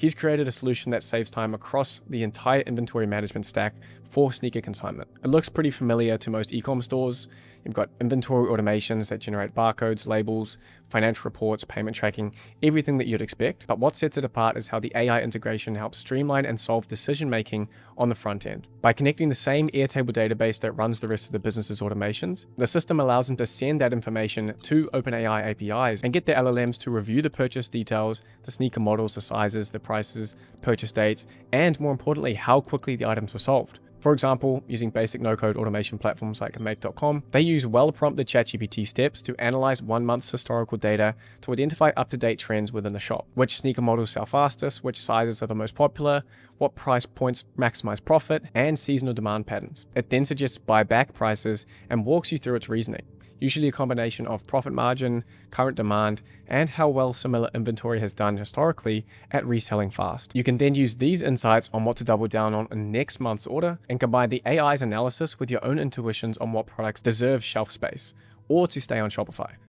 He's created a solution that saves time across the entire inventory management stack for sneaker consignment. It looks pretty familiar to most e-com stores. You've got inventory automations that generate barcodes, labels, financial reports, payment tracking, everything that you'd expect. But what sets it apart is how the AI integration helps streamline and solve decision making on the front end. By connecting the same Airtable database that runs the rest of the business's automations, the system allows them to send that information to OpenAI APIs and get the LLMs to review the purchase details, the sneaker models, the sizes, the prices, purchase dates, and more importantly, how quickly the items were solved. For example, using basic no-code automation platforms like Make.com, they use well-prompted ChatGPT steps to analyze one month's historical data to identify up-to-date trends within the shop, which sneaker models sell fastest, which sizes are the most popular, what price points maximize profit, and seasonal demand patterns. It then suggests buyback prices and walks you through its reasoning usually a combination of profit margin, current demand, and how well similar inventory has done historically at reselling fast. You can then use these insights on what to double down on in next month's order and combine the AI's analysis with your own intuitions on what products deserve shelf space or to stay on Shopify.